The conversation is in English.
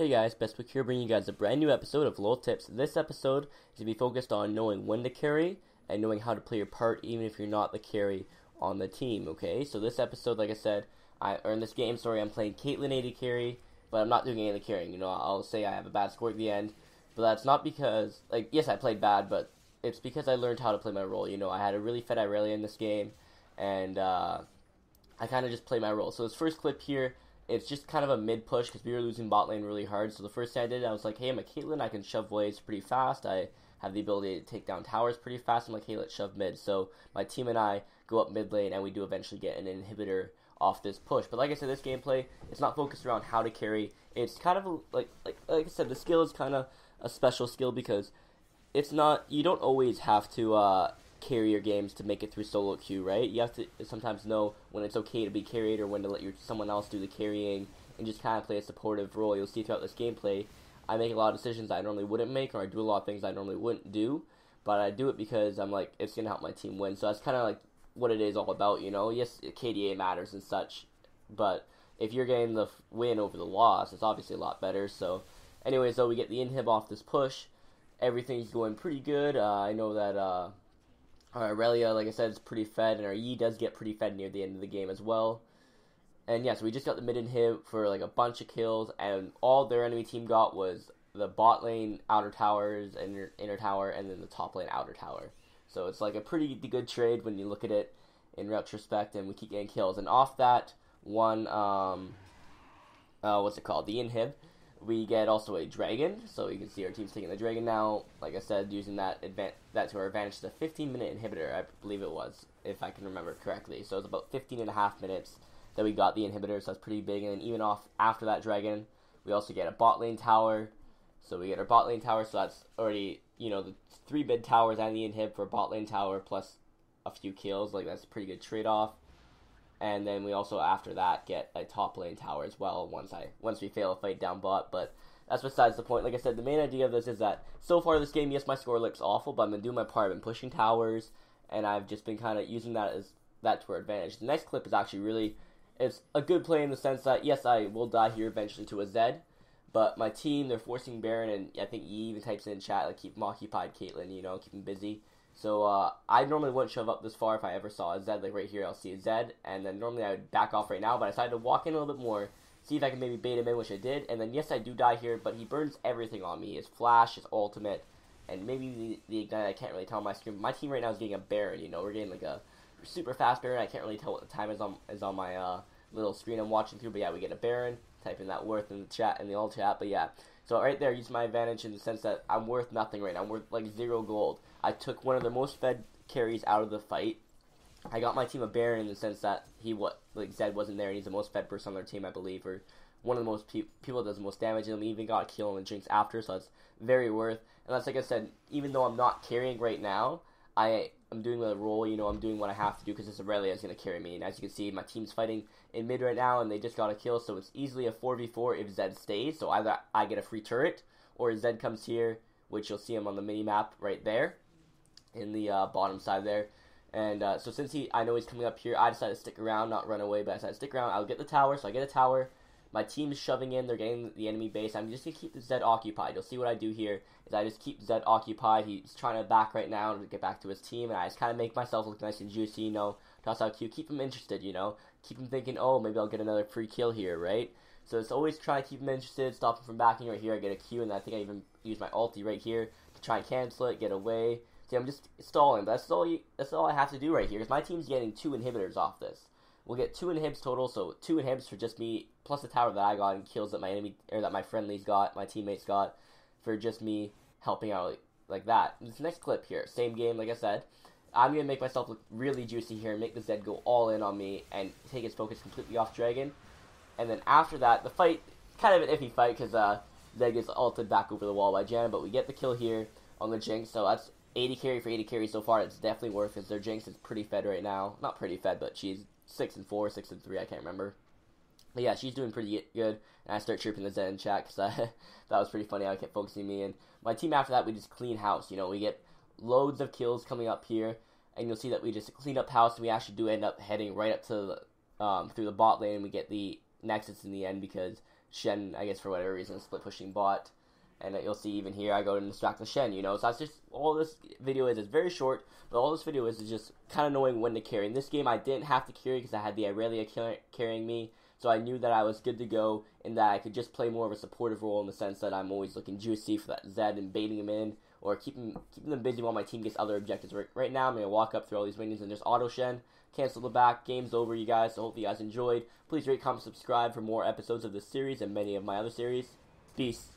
Hey guys, Bestwick here bringing you guys a brand new episode of LOL Tips. This episode is to be focused on knowing when to carry and knowing how to play your part even if you're not the carry on the team, okay? So this episode, like I said, I or in this game, sorry, I'm playing Caitlyn AD carry, but I'm not doing any of the carrying. You know, I'll say I have a bad score at the end, but that's not because, like, yes, I played bad, but it's because I learned how to play my role. You know, I had a really fed Irelia in this game, and uh, I kind of just play my role. So this first clip here, it's just kind of a mid push because we were losing bot lane really hard. So the first thing I did, I was like, hey, I'm a Caitlyn. I can shove waves pretty fast. I have the ability to take down towers pretty fast. I'm like, hey, let's shove mid. So my team and I go up mid lane, and we do eventually get an inhibitor off this push. But like I said, this gameplay, it's not focused around how to carry. It's kind of like like like I said, the skill is kind of a special skill because it's not. You don't always have to. Uh, carry your games to make it through solo queue, right? You have to sometimes know when it's okay to be carried or when to let your someone else do the carrying and just kind of play a supportive role. You'll see throughout this gameplay, I make a lot of decisions I normally wouldn't make, or I do a lot of things I normally wouldn't do, but I do it because I'm like it's gonna help my team win. So that's kind of like what it is all about, you know. Yes, KDA matters and such, but if you're getting the win over the loss, it's obviously a lot better. So, anyways, though we get the inhib off this push, everything's going pretty good. Uh, I know that. Uh, our Irelia, like I said, is pretty fed, and our Yi does get pretty fed near the end of the game as well. And yeah, so we just got the mid inhib for like a bunch of kills, and all their enemy team got was the bot lane outer towers and inner, inner tower, and then the top lane outer tower. So it's like a pretty good trade when you look at it in retrospect, and we keep getting kills. And off that one, um, uh, what's it called? The inhib we get also a dragon, so you can see our team's taking the dragon now. Like I said, using that that to our advantage, the 15 minute inhibitor, I believe it was, if I can remember correctly. So it's about 15 and a half minutes that we got the inhibitor, so that's pretty big. And even off after that dragon, we also get a bot lane tower. So we get our bot lane tower, so that's already you know the three mid towers and the inhib for bot lane tower plus a few kills. Like that's a pretty good trade off and then we also after that get a top lane tower as well once I once we fail a fight down bot. But that's besides the point. Like I said, the main idea of this is that so far this game, yes, my score looks awful, but I'm gonna do my part. I've been pushing towers, and I've just been kind of using that as that to our advantage. The next clip is actually really it's a good play in the sense that yes, I will die here eventually to a Zed. But my team, they're forcing Baron, and I think he even types in chat, like, keep him occupied, Caitlyn, you know, keep him busy. So uh, I normally wouldn't shove up this far if I ever saw a Zed. Like right here, I'll see a Zed, and then normally I would back off right now. But I decided to walk in a little bit more, see if I can maybe bait him in, which I did. And then yes, I do die here, but he burns everything on me: his flash, his ultimate, and maybe the, the ignite. I can't really tell on my screen. My team right now is getting a Baron. You know, we're getting like a super fast Baron. I can't really tell what the time is on is on my uh, little screen I'm watching through. But yeah, we get a Baron. Type in that worth in the chat in the all chat. But yeah, so right there, use my advantage in the sense that I'm worth nothing right now. I'm worth like zero gold. I took one of the most fed carries out of the fight. I got my team a Baron in the sense that he what like Zed wasn't there and he's the most fed person on their team, I believe, or one of the most pe- people that does the most damage. And he even got a kill in the Jinx after, so that's very worth. And that's like I said, even though I'm not carrying right now, I am doing the role. You know, I'm doing what I have to do because this Irelia is going to carry me. And as you can see, my team's fighting in mid right now, and they just got a kill, so it's easily a 4v4 if Zed stays. So either I get a free turret, or Zed comes here, which you'll see him on the mini map right there in the uh, bottom side there. And uh, so since he, I know he's coming up here, I decided to stick around, not run away, but I decided to stick around. I'll get the tower, so I get a tower. My team is shoving in, they're getting the enemy base. I'm just gonna keep the Zed occupied. You'll see what I do here is I just keep Zed occupied. He's trying to back right now to get back to his team, and I just kind of make myself look nice and juicy, you know, toss out Q, keep him interested, you know, keep him thinking, oh, maybe I'll get another free kill here, right? So it's always try to keep him interested, stop him from backing right here. I get a Q, and I think I even use my ulti right here to try and cancel it, get away. See, I'm just stalling. That's all. You, that's all I have to do right here. Because my team's getting two inhibitors off this. We'll get two inhibs total, so two inhibs for just me, plus the tower that I got and kills that my enemy or that my friendlies got, my teammates got, for just me helping out like, like that. This next clip here, same game, like I said. I'm gonna make myself look really juicy here and make the Zed go all in on me and take his focus completely off Dragon. And then after that, the fight kind of an iffy fight because uh, Zed gets ulted back over the wall by Janna, but we get the kill here on the Jinx, so that's AD carry for AD carry so far. It's definitely worth it. Their Jinx is pretty fed right now. Not pretty fed, but she's 6 and 4, 6 and 3, I can't remember. But yeah, she's doing pretty good. And I start chirping the Zen chat because that was pretty funny. I kept focusing me. And my team after that, we just clean house. You know, we get loads of kills coming up here. And you'll see that we just clean up house. And we actually do end up heading right up to the, um, through the bot lane. We get the Nexus in the end because Shen, I guess for whatever reason, split pushing bot. And you'll see even here, I go to distract the Shen, you know. So that's just, all this video is, it's very short, but all this video is, is just kind of knowing when to carry. In this game, I didn't have to carry because I had the Irelia carrying me. So I knew that I was good to go and that I could just play more of a supportive role in the sense that I'm always looking juicy for that Zed and baiting him in or keeping keeping them busy while my team gets other objectives. Right, right now, I'm going to walk up through all these minions and just auto Shen, cancel the back. Game's over, you guys. So hope you guys enjoyed. Please rate, comment, subscribe for more episodes of this series and many of my other series. Peace.